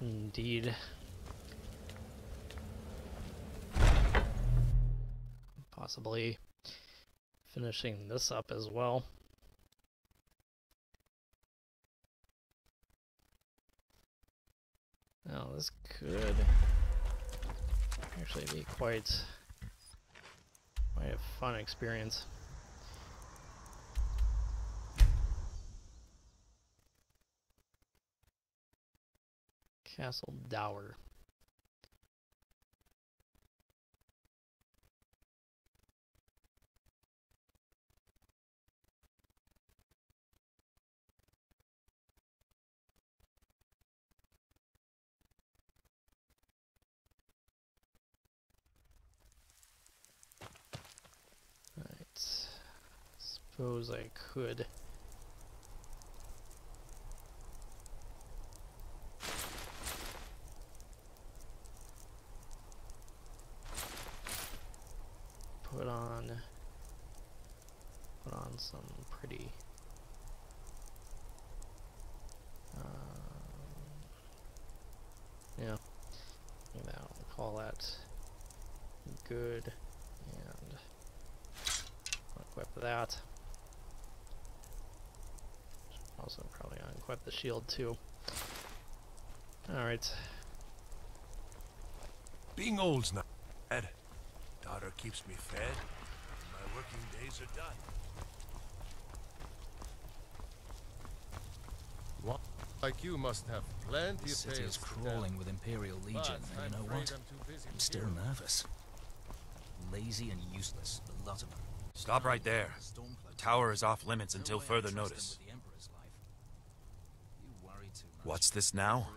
indeed. Possibly finishing this up as well. Now this could actually be quite quite a fun experience. Castle Dour. Right. Suppose I could put on. Put on some pretty um, yeah you know call that good and equip that. Also probably unequip the shield too. Alright. Being old's not bad. Daughter keeps me fed, working days are done. What? Like you must have plenty The of city is crawling with Imperial Legion, But and you know what? I'm busy I'm still hear nervous. Lazy and useless, the lot of them. Stop right there. The tower is off limits until further notice. What's this now?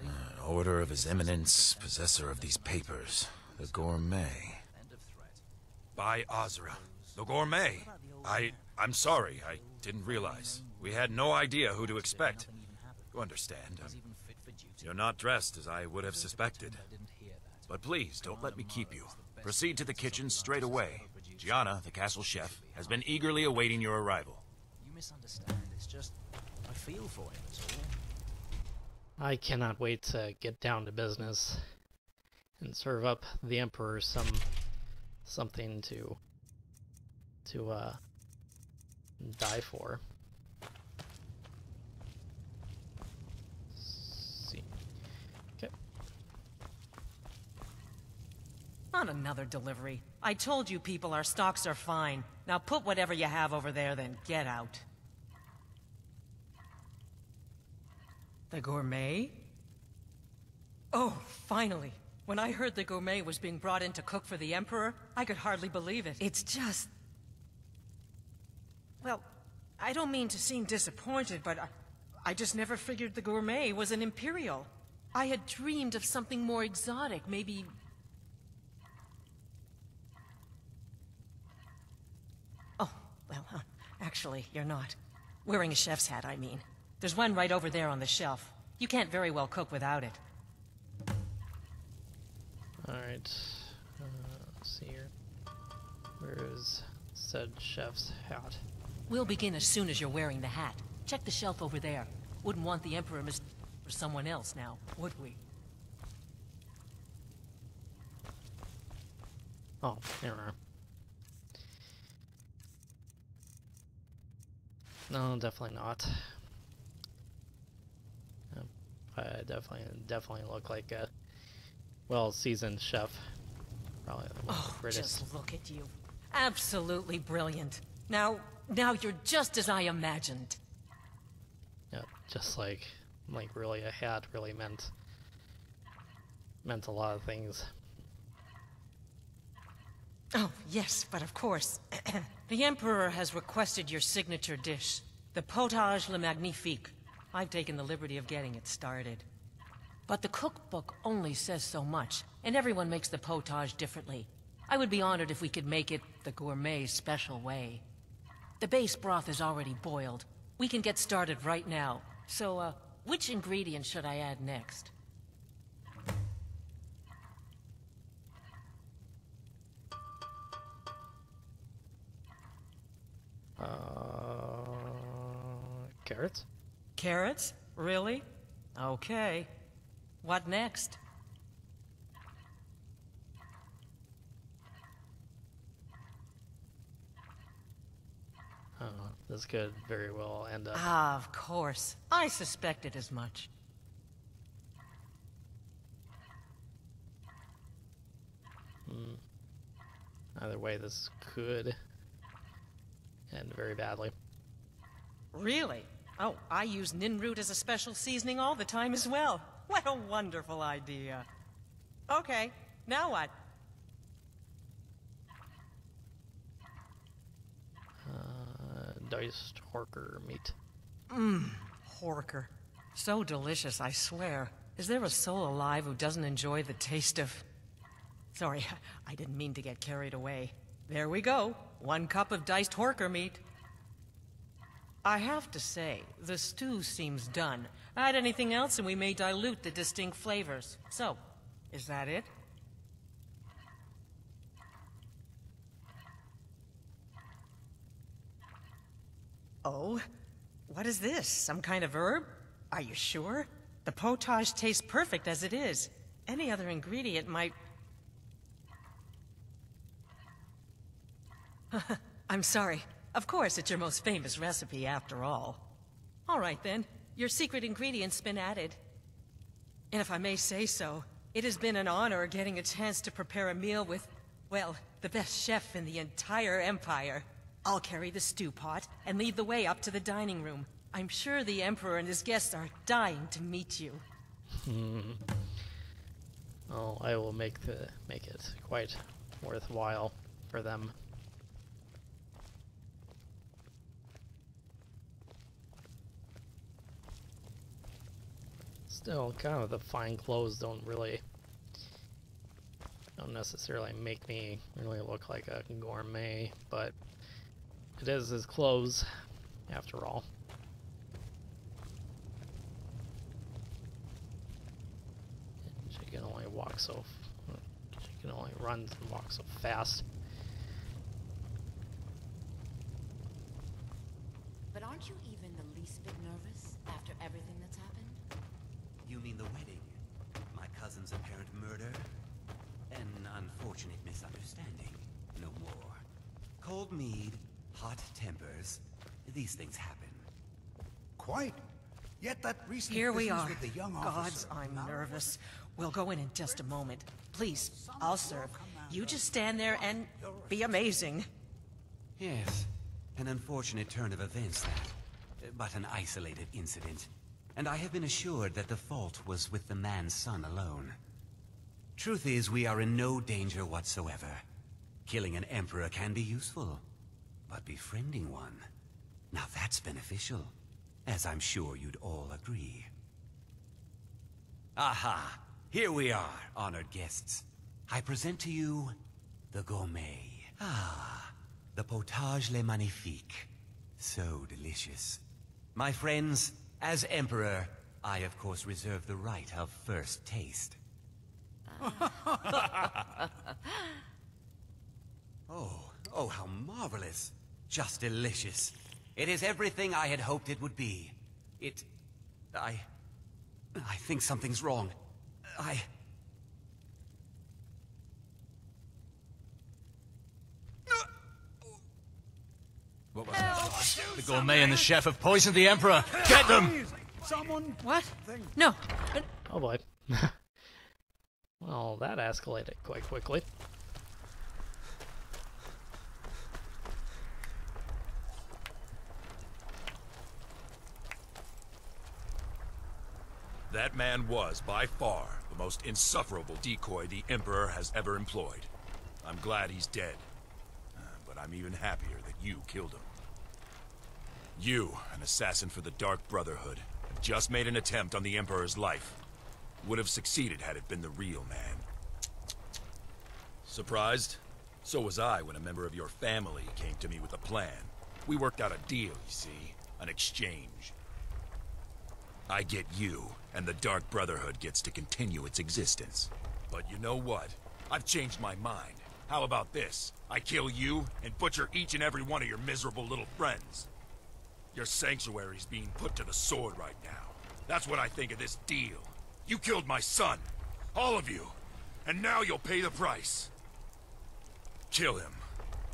An order of His Eminence, possessor of these papers. The Gourmet. By Azura. The Gourmet! I... I'm sorry. I didn't realize. We had no idea who to expect. You understand. I'm, you're not dressed as I would have suspected. But please, don't let me keep you. Proceed to the kitchen straight away. Gianna, the castle chef, has been eagerly awaiting your arrival. You misunderstand. It's just I feel for him. That's all. I cannot wait to get down to business and serve up the emperor some something to to uh die for. see. Okay. On another delivery. I told you people our stocks are fine. Now put whatever you have over there, then get out. The gourmet? Oh, finally. When I heard the gourmet was being brought in to cook for the Emperor, I could hardly believe it. It's just... Well, I don't mean to seem disappointed, but I, I just never figured the gourmet was an Imperial. I had dreamed of something more exotic, maybe Oh, well, uh, actually, you're not. Wearing a chef's hat, I mean. There's one right over there on the shelf. You can't very well cook without it. Alright. Uh, let's see here. Where is said chef's hat? We'll begin as soon as you're wearing the hat. Check the shelf over there. Wouldn't want the Emperor mis- for someone else now, would we? Oh, there we are. No, definitely not. I definitely, definitely look like a well-seasoned chef. Probably Oh, greatest. just look at you. Absolutely brilliant. Now, now you're just as I imagined. Yeah, just like, like really a hat really meant, meant a lot of things. Oh, yes, but of course. the Emperor has requested your signature dish, the Potage le Magnifique. I've taken the liberty of getting it started. But the cookbook only says so much, and everyone makes the potage differently. I would be honored if we could make it the gourmet special way. The base broth is already boiled. We can get started right now. So, uh, which ingredient should I add next? Uh, carrots? Carrots? Really? Okay. What next? Oh, this could very well end up. Ah, of course. I suspected as much. Either way, this could end very badly. Really? Oh, I use Nirnroot as a special seasoning all the time as well. What a wonderful idea. Okay, now what? Uh, diced horker meat. Mmm, Horker. So delicious, I swear. Is there a soul alive who doesn't enjoy the taste of... Sorry, I didn't mean to get carried away. There we go. One cup of diced horker meat. I have to say, the stew seems done. Add anything else and we may dilute the distinct flavors. So, is that it? Oh? What is this? Some kind of herb? Are you sure? The potage tastes perfect as it is. Any other ingredient might... I'm sorry. Of course, it's your most famous recipe after all. All right then, your secret ingredient's been added. And if I may say so, it has been an honor getting a chance to prepare a meal with, well, the best chef in the entire Empire. I'll carry the stew pot and lead the way up to the dining room. I'm sure the Emperor and his guests are dying to meet you. Hmm. Oh, I will make the make it quite worthwhile for them. Still, kind of the fine clothes don't really don't necessarily make me really look like a gourmet, but it is his clothes, after all. She can only walk so. She can only run and walk so fast. But aren't you even the least bit nervous after everything that's happened? You mean the wedding? My cousin's apparent murder? An unfortunate misunderstanding. No more. Cold mead, hot tempers. These things happen. Quite. Yet that recent Here we are. with the young Gods, officer. I'm nervous. We'll go in in just a moment. Please, I'll serve. You just stand there and be amazing. Yes, an unfortunate turn of events that. But an isolated incident. And I have been assured that the fault was with the man's son alone. Truth is, we are in no danger whatsoever. Killing an emperor can be useful. But befriending one... Now that's beneficial. As I'm sure you'd all agree. Aha! Here we are, honored guests. I present to you... the gourmet. Ah, the potage le magnifique. So delicious. My friends, as Emperor, I of course reserve the right of first taste. oh, oh, how marvelous. Just delicious. It is everything I had hoped it would be. It... I... I think something's wrong. I... What was that? The gourmet and the chef have poisoned the Emperor. Get them! Someone. What? No. Oh boy. well, that escalated quite quickly. That man was, by far, the most insufferable decoy the Emperor has ever employed. I'm glad he's dead. Uh, But I'm even happier that you killed him. You, an assassin for the Dark Brotherhood, have just made an attempt on the Emperor's life. Would have succeeded had it been the real man. Surprised? So was I when a member of your family came to me with a plan. We worked out a deal, you see. An exchange. I get you, and the Dark Brotherhood gets to continue its existence. But you know what? I've changed my mind. How about this? I kill you and butcher each and every one of your miserable little friends. Your sanctuary's being put to the sword right now. That's what I think of this deal. You killed my son. All of you. And now you'll pay the price. Kill him.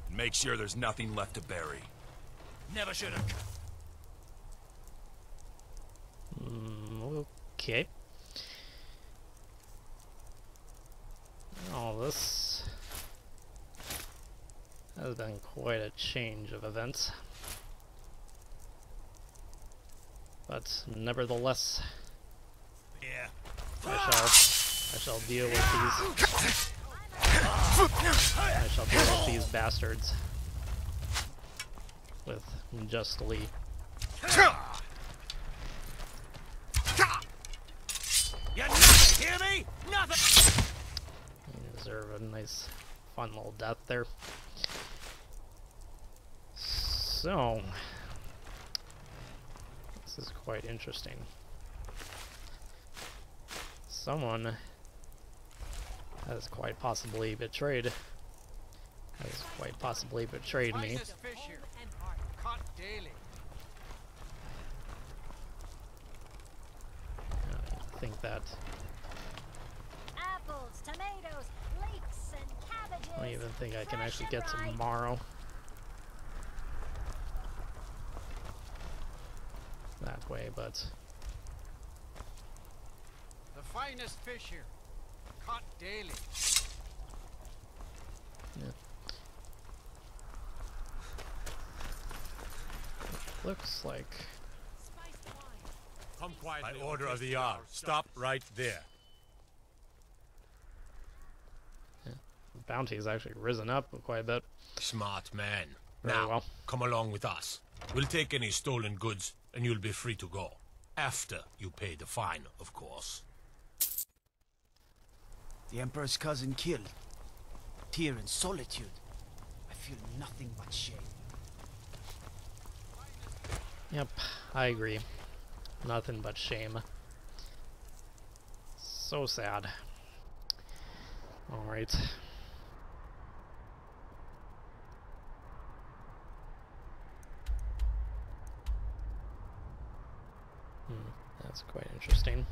And make sure there's nothing left to bury. Never should have. Okay. All this has been quite a change of events. But nevertheless, Yeah. I shall I shall deal with these I shall deal with these bastards with justly. You nothing, hear me? Nothing! You deserve a nice, fun little death there. So, this is quite interesting. Someone has quite possibly betrayed, has quite possibly betrayed me. fish here. Caught daily. I think that I don't even think I can actually get tomorrow. That way, but The finest fish here. Caught daily. looks like Come quietly. By order of the Jarl. Stop right there. Bounty has actually risen up quite a bit. Smart man. Very now, well. come along with us. We'll take any stolen goods, and you'll be free to go. After you pay the fine, of course. The Emperor's cousin killed. Here in Solitude. I feel nothing but shame. Yep, I agree. Nothing but shame. So sad. Alright. Quite interesting.